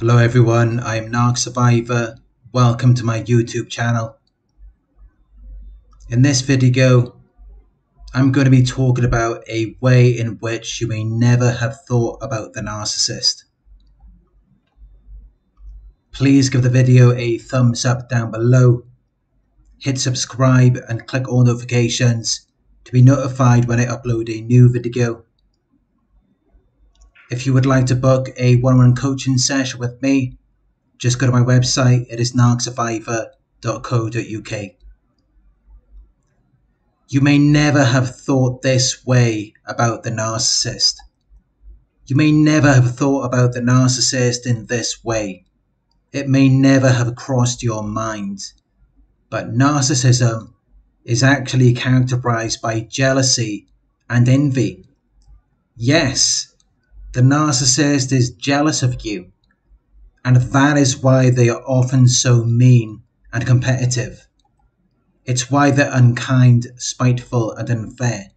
Hello everyone, I am Narc Survivor. Welcome to my YouTube channel. In this video, I'm going to be talking about a way in which you may never have thought about the narcissist. Please give the video a thumbs up down below, hit subscribe and click all notifications to be notified when I upload a new video. If you would like to book a one-on-one coaching session with me, just go to my website. It is narcsurvivor.co.uk. You may never have thought this way about the narcissist. You may never have thought about the narcissist in this way. It may never have crossed your mind. But narcissism is actually characterized by jealousy and envy. Yes, the narcissist is jealous of you, and that is why they are often so mean and competitive. It's why they're unkind, spiteful, and unfair,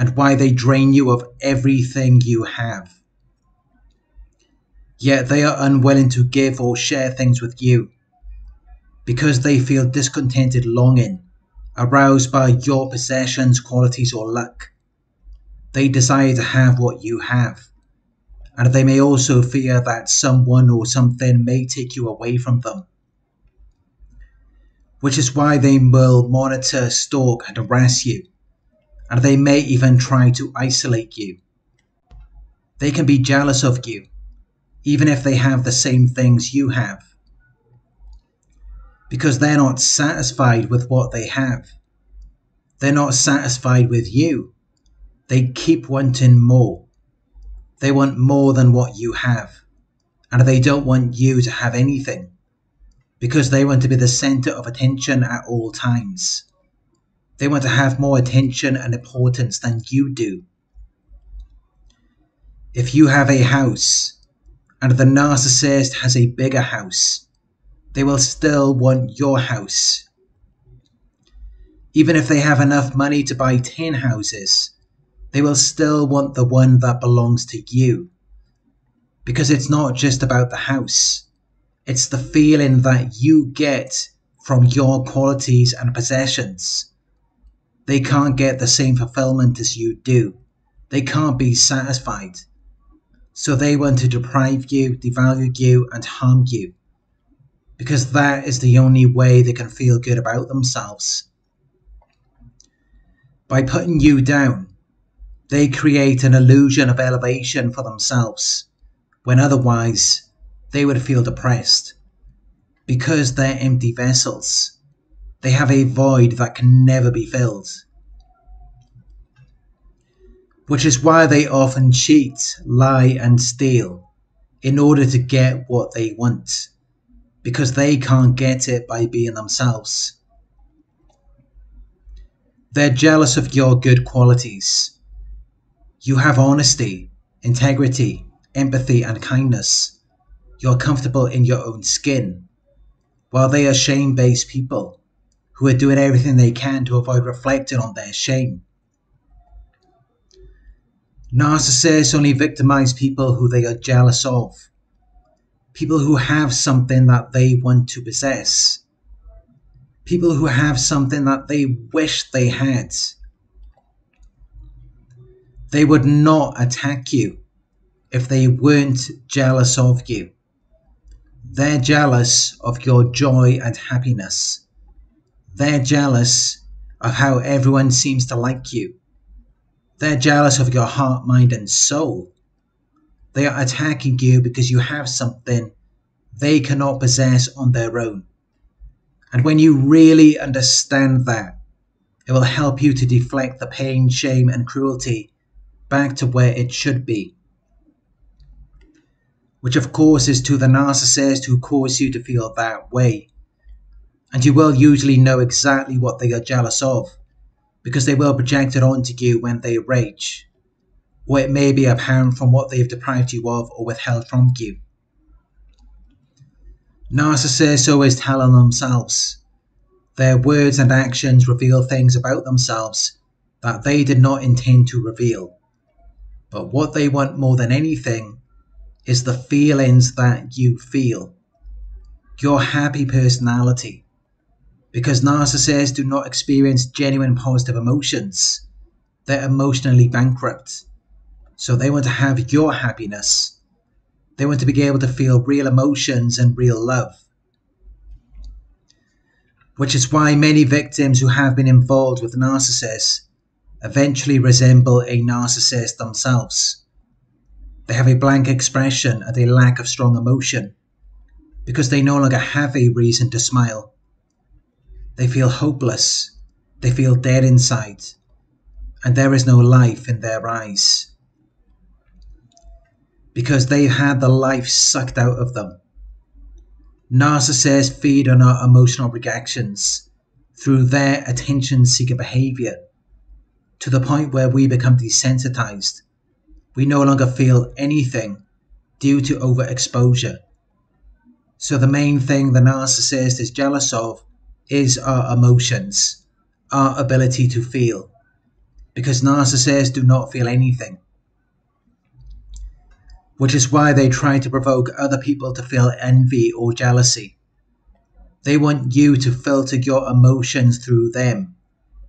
and why they drain you of everything you have. Yet they are unwilling to give or share things with you because they feel discontented longing aroused by your possessions, qualities, or luck. They desire to have what you have and they may also fear that someone or something may take you away from them. Which is why they will monitor, stalk, and harass you, and they may even try to isolate you. They can be jealous of you, even if they have the same things you have, because they're not satisfied with what they have. They're not satisfied with you. They keep wanting more they want more than what you have. And they don't want you to have anything. Because they want to be the center of attention at all times. They want to have more attention and importance than you do. If you have a house and the narcissist has a bigger house, they will still want your house. Even if they have enough money to buy 10 houses, they will still want the one that belongs to you. Because it's not just about the house, it's the feeling that you get from your qualities and possessions. They can't get the same fulfillment as you do. They can't be satisfied. So they want to deprive you, devalue you, and harm you. Because that is the only way they can feel good about themselves. By putting you down, they create an illusion of elevation for themselves when otherwise they would feel depressed. Because they're empty vessels, they have a void that can never be filled. Which is why they often cheat, lie, and steal in order to get what they want, because they can't get it by being themselves. They're jealous of your good qualities you have honesty, integrity, empathy, and kindness. You're comfortable in your own skin, while they are shame based people who are doing everything they can to avoid reflecting on their shame. Narcissists only victimize people who they are jealous of, people who have something that they want to possess, people who have something that they wish they had they would not attack you if they weren't jealous of you. They're jealous of your joy and happiness. They're jealous of how everyone seems to like you. They're jealous of your heart, mind, and soul. They are attacking you because you have something they cannot possess on their own. And when you really understand that, it will help you to deflect the pain, shame, and cruelty back to where it should be. Which, of course, is to the narcissist who caused you to feel that way. And you will usually know exactly what they are jealous of, because they will project it onto you when they rage, or it may be apparent from what they have deprived you of or withheld from you. Narcissists always tell on themselves. Their words and actions reveal things about themselves that they did not intend to reveal. But what they want more than anything is the feelings that you feel, your happy personality. Because narcissists do not experience genuine positive emotions, they're emotionally bankrupt. So they want to have your happiness. They want to be able to feel real emotions and real love. Which is why many victims who have been involved with narcissists eventually resemble a narcissist themselves. They have a blank expression and a lack of strong emotion because they no longer have a reason to smile. They feel hopeless, they feel dead inside, and there is no life in their eyes. Because they've had the life sucked out of them. Narcissists feed on our emotional reactions through their attention seeker behavior to the point where we become desensitized. We no longer feel anything due to overexposure. So, the main thing the narcissist is jealous of is our emotions, our ability to feel, because narcissists do not feel anything. Which is why they try to provoke other people to feel envy or jealousy. They want you to filter your emotions through them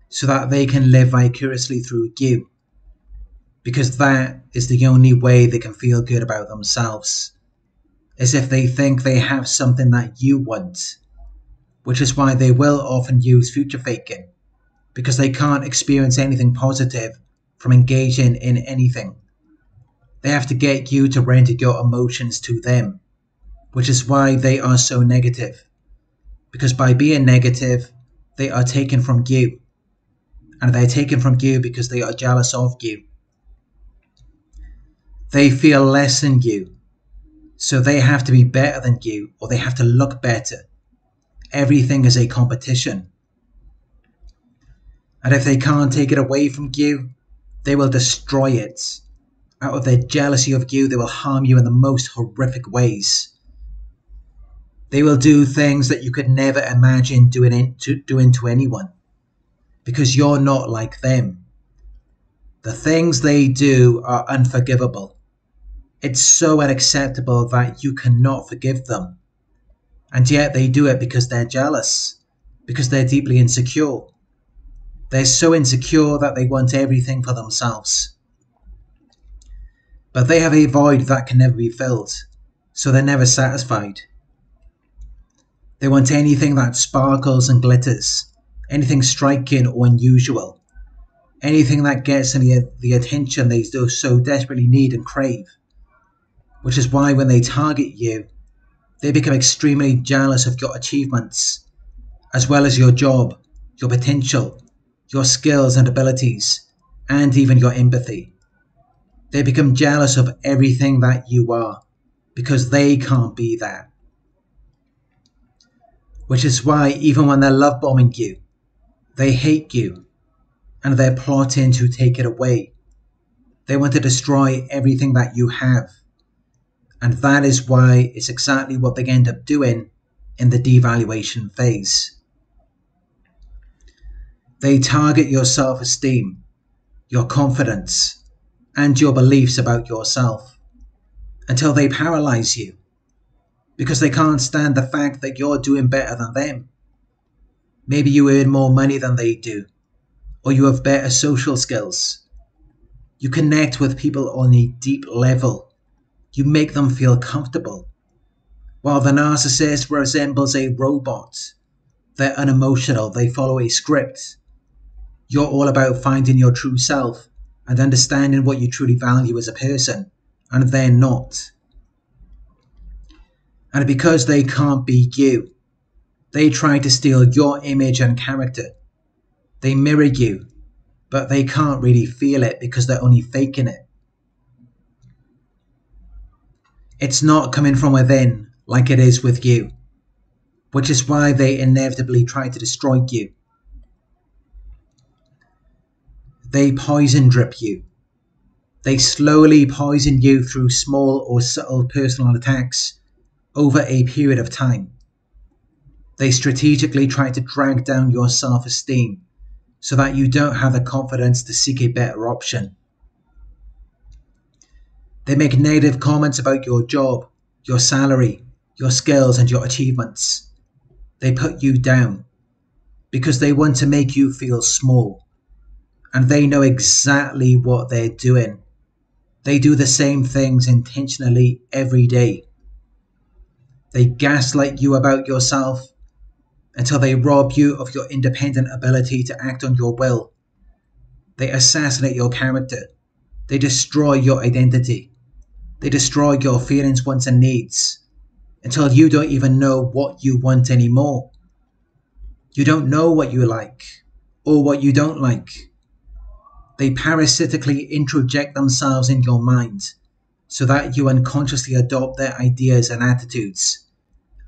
so that they can live vicariously through you. Because that is the only way they can feel good about themselves. As if they think they have something that you want. Which is why they will often use future faking. Because they can't experience anything positive from engaging in anything. They have to get you to render your emotions to them. Which is why they are so negative. Because by being negative, they are taken from you and they are taken from you because they are jealous of you. They feel less than you, so they have to be better than you or they have to look better. Everything is a competition. And if they can't take it away from you, they will destroy it. Out of their jealousy of you, they will harm you in the most horrific ways. They will do things that you could never imagine doing to, doing to anyone because you're not like them. The things they do are unforgivable. It's so unacceptable that you cannot forgive them. And yet they do it because they're jealous, because they're deeply insecure. They're so insecure that they want everything for themselves. But they have a void that can never be filled, so they're never satisfied. They want anything that sparkles and glitters, anything striking or unusual, anything that gets the, the attention they so desperately need and crave. Which is why when they target you, they become extremely jealous of your achievements, as well as your job, your potential, your skills and abilities, and even your empathy. They become jealous of everything that you are because they can't be that. Which is why, even when they're love bombing you, they hate you, and they're plotting to take it away. They want to destroy everything that you have. And that is why it's exactly what they end up doing in the devaluation phase. They target your self esteem, your confidence, and your beliefs about yourself until they paralyze you because they can't stand the fact that you're doing better than them. Maybe you earn more money than they do, or you have better social skills. You connect with people on a deep level. You make them feel comfortable. While the narcissist resembles a robot, they're unemotional, they follow a script. You're all about finding your true self and understanding what you truly value as a person, and they're not. And because they can't be you, they try to steal your image and character. They mirror you, but they can't really feel it because they're only faking it. It's not coming from within like it is with you, which is why they inevitably try to destroy you. They poison drip you. They slowly poison you through small or subtle personal attacks over a period of time. They strategically try to drag down your self esteem so that you don't have the confidence to seek a better option. They make negative comments about your job, your salary, your skills, and your achievements. They put you down because they want to make you feel small. And they know exactly what they're doing. They do the same things intentionally every day. They gaslight you about yourself until they rob you of your independent ability to act on your will. They assassinate your character. They destroy your identity. They destroy your feelings, wants, and needs until you don't even know what you want anymore. You don't know what you like or what you don't like. They parasitically introject themselves in your mind so that you unconsciously adopt their ideas and attitudes.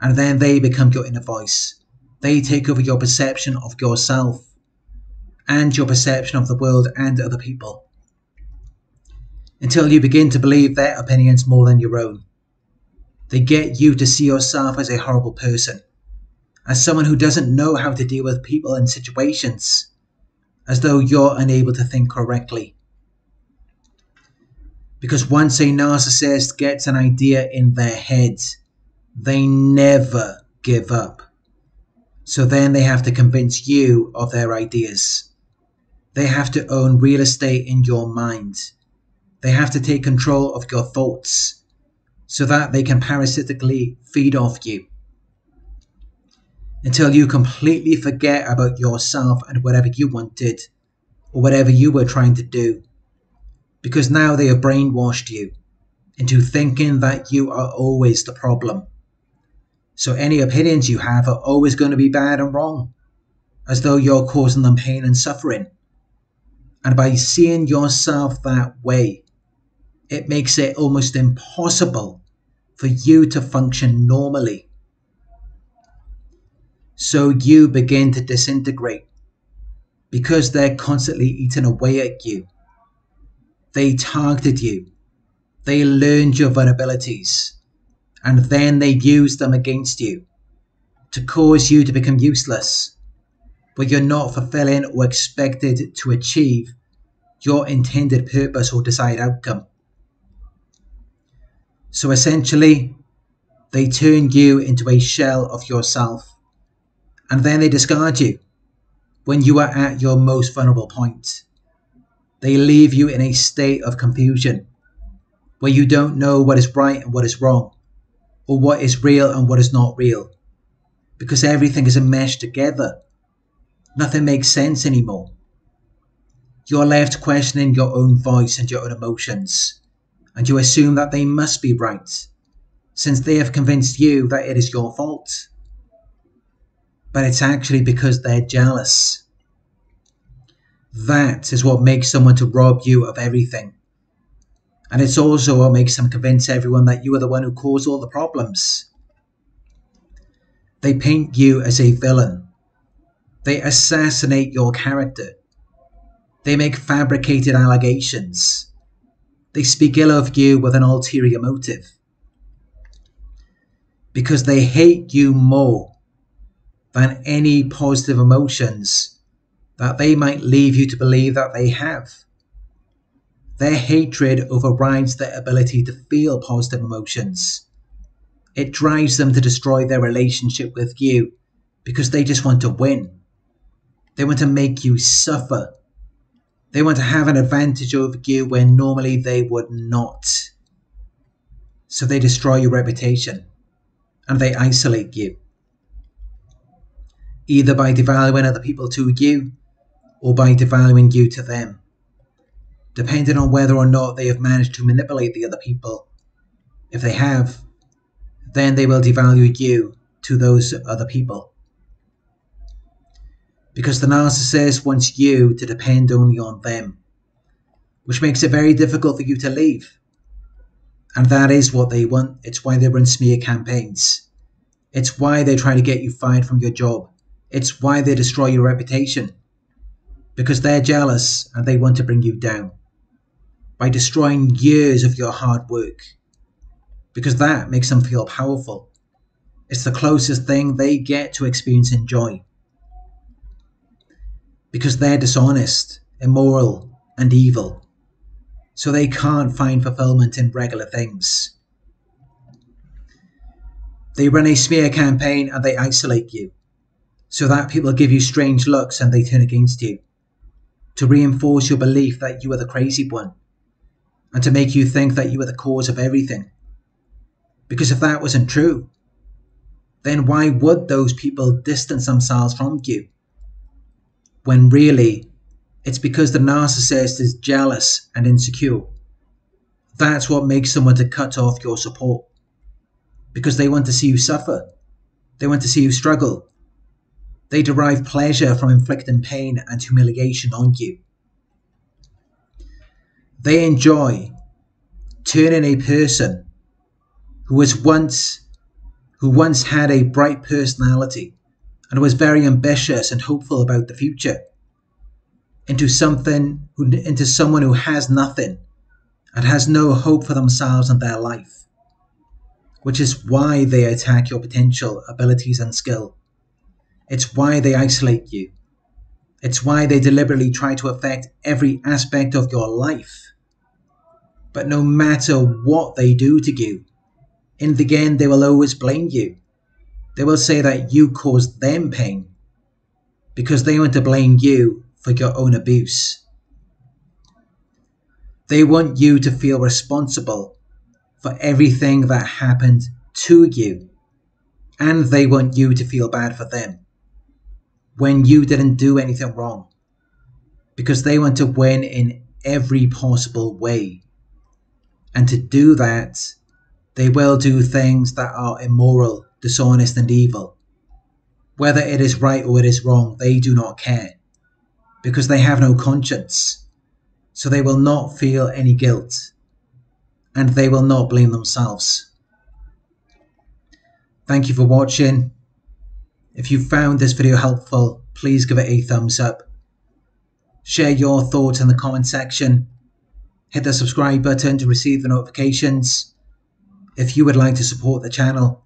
And then they become your inner voice. They take over your perception of yourself and your perception of the world and other people. Until you begin to believe their opinions more than your own. They get you to see yourself as a horrible person as someone who doesn't know how to deal with people and situations, as though you're unable to think correctly. Because once a narcissist gets an idea in their head, they never give up. So then they have to convince you of their ideas. They have to own real estate in your mind. They have to take control of your thoughts so that they can parasitically feed off you until you completely forget about yourself and whatever you wanted or whatever you were trying to do. Because now they have brainwashed you into thinking that you are always the problem. So any opinions you have are always going to be bad and wrong, as though you're causing them pain and suffering. And by seeing yourself that way, it makes it almost impossible for you to function normally so you begin to disintegrate because they're constantly eating away at you. They targeted you. They learned your vulnerabilities and then they use them against you to cause you to become useless, but you're not fulfilling or expected to achieve your intended purpose or desired outcome. So essentially, they turn you into a shell of yourself and then they discard you when you are at your most vulnerable point. They leave you in a state of confusion where you don't know what is right and what is wrong, or what is real and what is not real, because everything is enmeshed together. Nothing makes sense anymore. You're left questioning your own voice and your own emotions, and you assume that they must be right, since they have convinced you that it is your fault but it's actually because they're jealous. That is what makes someone to rob you of everything. And it's also what makes them convince everyone that you are the one who caused all the problems. They paint you as a villain. They assassinate your character. They make fabricated allegations. They speak ill of you with an ulterior motive. Because they hate you more than any positive emotions that they might leave you to believe that they have. Their hatred overrides their ability to feel positive emotions. It drives them to destroy their relationship with you because they just want to win. They want to make you suffer. They want to have an advantage over you when normally they would not. So they destroy your reputation and they isolate you either by devaluing other people to you or by devaluing you to them, depending on whether or not they have managed to manipulate the other people. If they have, then they will devalue you to those other people. Because the narcissist wants you to depend only on them, which makes it very difficult for you to leave. And that is what they want. It's why they run smear campaigns. It's why they try to get you fired from your job. It's why they destroy your reputation. Because they're jealous and they want to bring you down. By destroying years of your hard work. Because that makes them feel powerful. It's the closest thing they get to experiencing joy. Because they're dishonest, immoral, and evil. so they can't find fulfillment in regular things. They run a smear campaign and they isolate you, so that people give you strange looks and they turn against you, to reinforce your belief that you are the crazy one, and to make you think that you are the cause of everything. Because if that wasn't true, then why would those people distance themselves from you? When really, it's because the narcissist is jealous and insecure. That's what makes someone to cut off your support. Because they want to see you suffer. They want to see you struggle. They derive pleasure from inflicting pain and humiliation on you. They enjoy turning a person who was once who once had a bright personality and was very ambitious and hopeful about the future into something into someone who has nothing and has no hope for themselves and their life which is why they attack your potential abilities and skill. It's why they isolate you it's why they deliberately try to affect every aspect of your life but no matter what they do to you in the end, they will always blame you. They will say that you caused them pain because they want to blame you for your own abuse. They want you to feel responsible for everything that happened to you, and they want you to feel bad for them when you didn't do anything wrong because they want to win in every possible way. And to do that, they will do things that are immoral, dishonest, and evil. Whether it is right or it is wrong, they do not care because they have no conscience. So they will not feel any guilt and they will not blame themselves. Thank you for watching. If you found this video helpful, please give it a thumbs up. Share your thoughts in the comment section. Hit the subscribe button to receive the notifications if you would like to support the channel,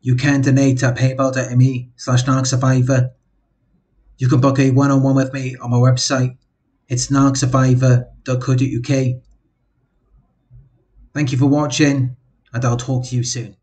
you can donate at paypal.me slash narcsurvivor. You can book a one-on-one with me on my website. It's narcsurvivor.co.uk. Thank you for watching, and I'll talk to you soon.